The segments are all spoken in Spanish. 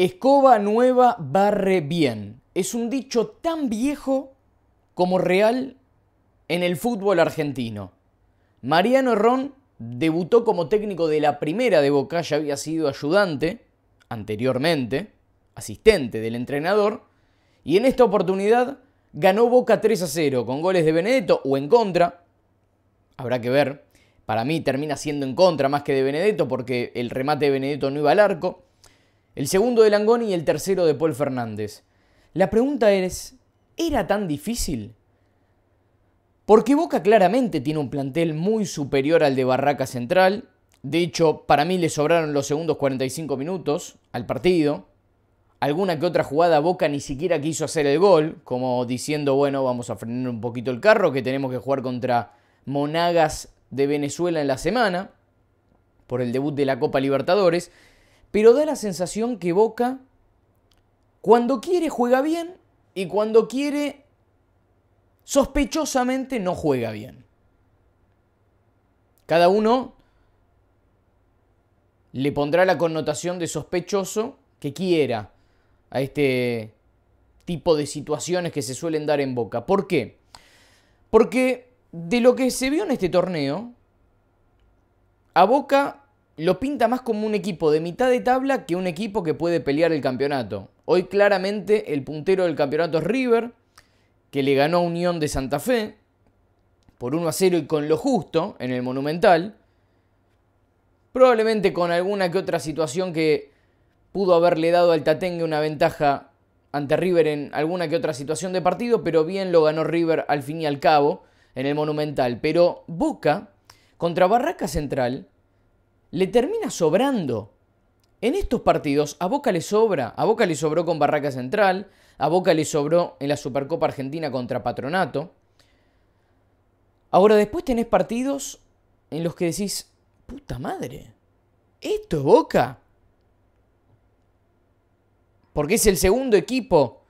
Escoba nueva barre bien. Es un dicho tan viejo como real en el fútbol argentino. Mariano Ron debutó como técnico de la primera de Boca, ya había sido ayudante anteriormente, asistente del entrenador, y en esta oportunidad ganó Boca 3 a 0 con goles de Benedetto o en contra. Habrá que ver. Para mí termina siendo en contra más que de Benedetto porque el remate de Benedetto no iba al arco el segundo de Langoni y el tercero de Paul Fernández. La pregunta es, ¿era tan difícil? Porque Boca claramente tiene un plantel muy superior al de Barraca Central. De hecho, para mí le sobraron los segundos 45 minutos al partido. Alguna que otra jugada Boca ni siquiera quiso hacer el gol, como diciendo, bueno, vamos a frenar un poquito el carro, que tenemos que jugar contra Monagas de Venezuela en la semana, por el debut de la Copa Libertadores pero da la sensación que Boca, cuando quiere, juega bien y cuando quiere, sospechosamente no juega bien. Cada uno le pondrá la connotación de sospechoso que quiera a este tipo de situaciones que se suelen dar en Boca. ¿Por qué? Porque de lo que se vio en este torneo, a Boca lo pinta más como un equipo de mitad de tabla que un equipo que puede pelear el campeonato. Hoy claramente el puntero del campeonato es River, que le ganó a Unión de Santa Fe por 1 a 0 y con lo justo en el Monumental. Probablemente con alguna que otra situación que pudo haberle dado al Tatengue una ventaja ante River en alguna que otra situación de partido, pero bien lo ganó River al fin y al cabo en el Monumental. Pero Boca contra Barraca Central le termina sobrando. En estos partidos a Boca le sobra, a Boca le sobró con Barraca Central, a Boca le sobró en la Supercopa Argentina contra Patronato. Ahora después tenés partidos en los que decís, puta madre, ¿esto es Boca? Porque es el segundo equipo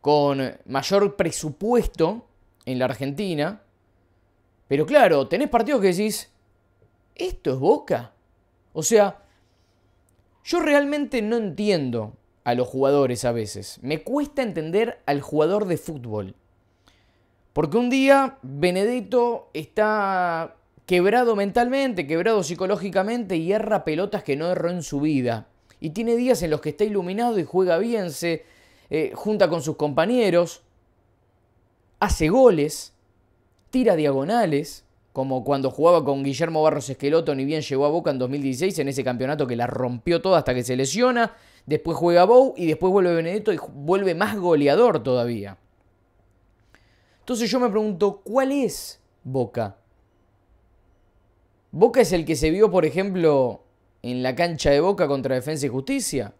con mayor presupuesto en la Argentina. Pero claro, tenés partidos que decís, ¿esto es Boca? O sea, yo realmente no entiendo a los jugadores a veces. Me cuesta entender al jugador de fútbol. Porque un día Benedetto está quebrado mentalmente, quebrado psicológicamente y erra pelotas que no erró en su vida. Y tiene días en los que está iluminado y juega bien, se eh, junta con sus compañeros, hace goles, tira diagonales, como cuando jugaba con Guillermo Barros Esqueloto, ni bien llegó a Boca en 2016, en ese campeonato que la rompió toda hasta que se lesiona, después juega Bow y después vuelve Benedetto y vuelve más goleador todavía. Entonces yo me pregunto, ¿cuál es Boca? ¿Boca es el que se vio, por ejemplo, en la cancha de Boca contra Defensa y Justicia?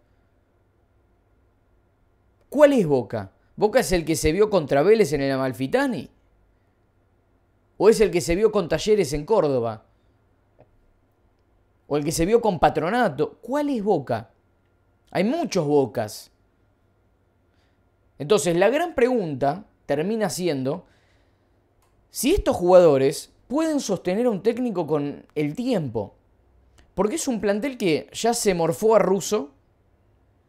¿Cuál es Boca? ¿Boca es el que se vio contra Vélez en el Amalfitani? ¿O es el que se vio con talleres en Córdoba? ¿O el que se vio con patronato? ¿Cuál es Boca? Hay muchos Bocas. Entonces, la gran pregunta termina siendo si estos jugadores pueden sostener a un técnico con el tiempo. Porque es un plantel que ya se morfó a ruso.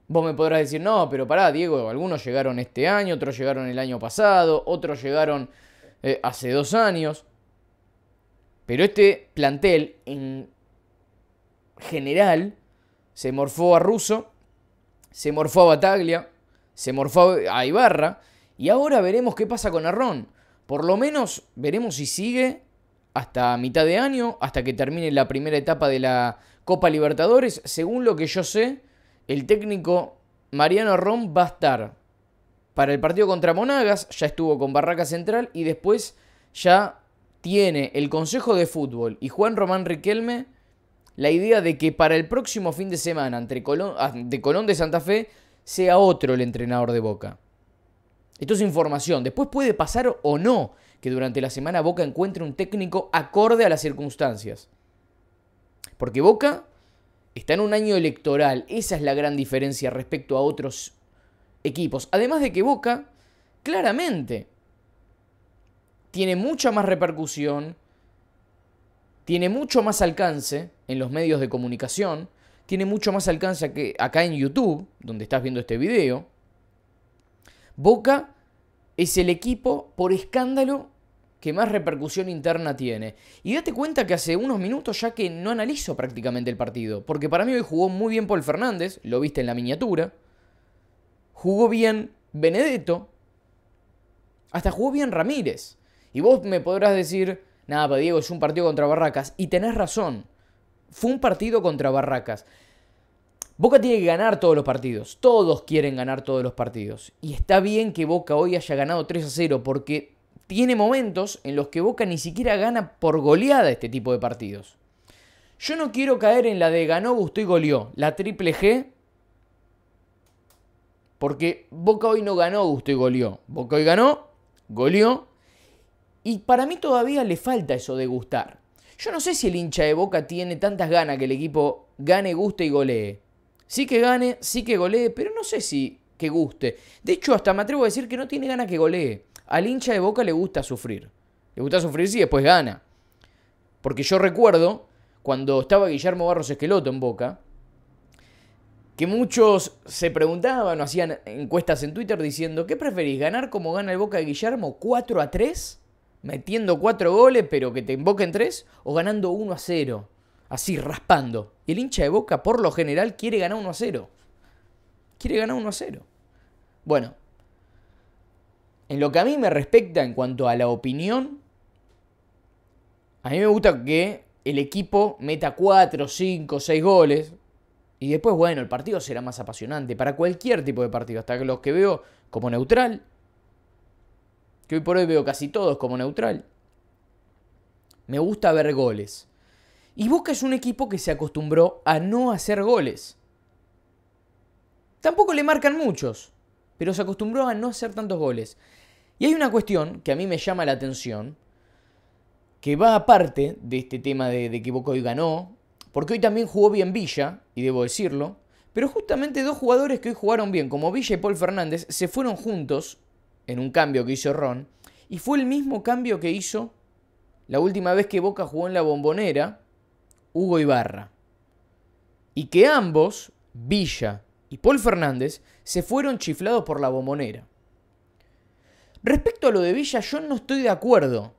Vos me podrás decir, no, pero pará, Diego, algunos llegaron este año, otros llegaron el año pasado, otros llegaron eh, hace dos años. Pero este plantel en general se morfó a Russo, se morfó a Bataglia, se morfó a Ibarra y ahora veremos qué pasa con Arrón. Por lo menos veremos si sigue hasta mitad de año, hasta que termine la primera etapa de la Copa Libertadores. Según lo que yo sé, el técnico Mariano Arrón va a estar para el partido contra Monagas, ya estuvo con Barraca Central y después ya tiene el Consejo de Fútbol y Juan Román Riquelme la idea de que para el próximo fin de semana entre Colón, ah, de Colón de Santa Fe sea otro el entrenador de Boca. Esto es información. Después puede pasar o no que durante la semana Boca encuentre un técnico acorde a las circunstancias. Porque Boca está en un año electoral. Esa es la gran diferencia respecto a otros equipos. Además de que Boca, claramente, tiene mucha más repercusión, tiene mucho más alcance en los medios de comunicación, tiene mucho más alcance que acá en YouTube, donde estás viendo este video. Boca es el equipo por escándalo que más repercusión interna tiene. Y date cuenta que hace unos minutos ya que no analizo prácticamente el partido, porque para mí hoy jugó muy bien Paul Fernández, lo viste en la miniatura. Jugó bien Benedetto. Hasta jugó bien Ramírez. Y vos me podrás decir, nada, Diego, es un partido contra Barracas. Y tenés razón. Fue un partido contra Barracas. Boca tiene que ganar todos los partidos. Todos quieren ganar todos los partidos. Y está bien que Boca hoy haya ganado 3 a 0 porque tiene momentos en los que Boca ni siquiera gana por goleada este tipo de partidos. Yo no quiero caer en la de ganó, gustó y goleó. La triple G. Porque Boca hoy no ganó, gustó y goleó. Boca hoy ganó, goleó. Y para mí todavía le falta eso de gustar. Yo no sé si el hincha de Boca tiene tantas ganas que el equipo gane, guste y golee. Sí que gane, sí que golee, pero no sé si que guste. De hecho, hasta me atrevo a decir que no tiene ganas que golee. Al hincha de Boca le gusta sufrir. Le gusta sufrir si después gana. Porque yo recuerdo cuando estaba Guillermo Barros Esqueloto en Boca, que muchos se preguntaban o hacían encuestas en Twitter diciendo, ¿qué preferís? ¿Ganar como gana el Boca de Guillermo 4 a 3? Metiendo 4 goles pero que te invoquen 3? ¿O ganando 1 a 0? Así, raspando. Y el hincha de Boca por lo general quiere ganar 1 a 0. Quiere ganar 1 a 0. Bueno, en lo que a mí me respecta en cuanto a la opinión, a mí me gusta que el equipo meta 4, 5, 6 goles. Y después, bueno, el partido será más apasionante para cualquier tipo de partido. Hasta los que veo como neutral. Que hoy por hoy veo casi todos como neutral. Me gusta ver goles. Y Boca es un equipo que se acostumbró a no hacer goles. Tampoco le marcan muchos, pero se acostumbró a no hacer tantos goles. Y hay una cuestión que a mí me llama la atención, que va aparte de este tema de, que Boca hoy ganó, porque hoy también jugó bien Villa, y debo decirlo, pero justamente dos jugadores que hoy jugaron bien, como Villa y Paul Fernández, se fueron juntos en un cambio que hizo Ron, y fue el mismo cambio que hizo la última vez que Boca jugó en la bombonera, Hugo Ibarra. Y que ambos, Villa y Paul Fernández, se fueron chiflados por la bombonera. Respecto a lo de Villa, yo no estoy de acuerdo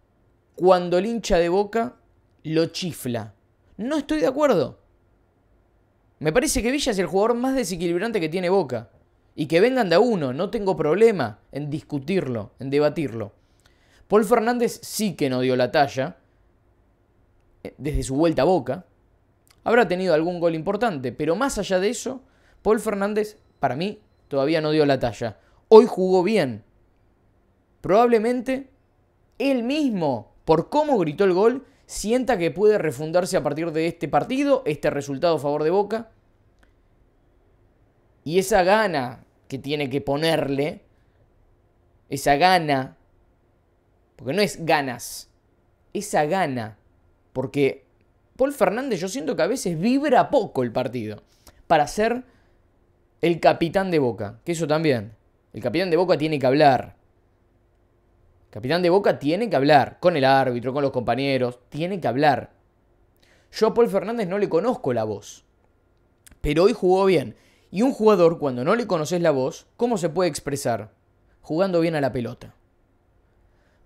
cuando el hincha de Boca lo chifla. No estoy de acuerdo. Me parece que Villa es el jugador más desequilibrante que tiene Boca. Y que vengan de a uno, no tengo problema en discutirlo, en debatirlo. Paul Fernández sí que no dio la talla eh, desde su vuelta a Boca. Habrá tenido algún gol importante, pero más allá de eso, Paul Fernández, para mí, todavía no dio la talla. Hoy jugó bien, probablemente él mismo, por cómo gritó el gol, sienta que puede refundarse a partir de este partido, este resultado a favor de Boca. Y esa gana que tiene que ponerle, esa gana, porque no es ganas, esa gana, porque Paul Fernández yo siento que a veces vibra poco el partido para ser el capitán de Boca, que eso también, el capitán de Boca tiene que hablar, Capitán de Boca tiene que hablar con el árbitro, con los compañeros, tiene que hablar. Yo a Paul Fernández no le conozco la voz, pero hoy jugó bien. Y un jugador, cuando no le conoces la voz, ¿cómo se puede expresar? Jugando bien a la pelota.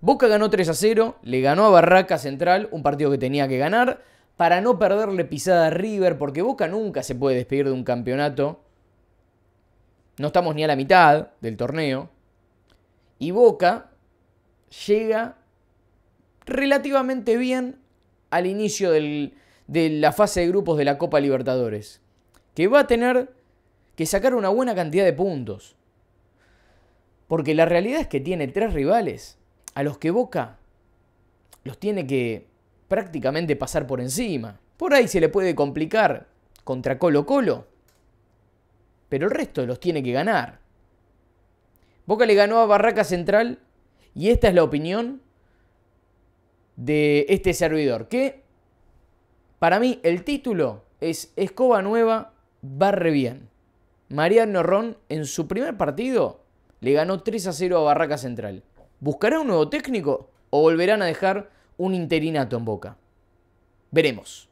Boca ganó 3 a 0, le ganó a Barraca Central, un partido que tenía que ganar, para no perderle pisada a River, porque Boca nunca se puede despedir de un campeonato. No estamos ni a la mitad del torneo. Y Boca llega relativamente bien al inicio de la fase de grupos de la Copa Libertadores, que va a tener que sacar una buena cantidad de puntos. Porque la realidad es que tiene tres rivales a los que Boca los tiene que prácticamente pasar por encima. Por ahí se le puede complicar contra Colo Colo, pero el resto los tiene que ganar. Boca le ganó a Barraca Central y esta es la opinión de este servidor, que para mí el título es Escoba Nueva barre bien. Mariano Ron en su primer partido le ganó 3 a 0 a Barraca Central. ¿Buscará un nuevo técnico o volverán a dejar un interinato en boca? Veremos.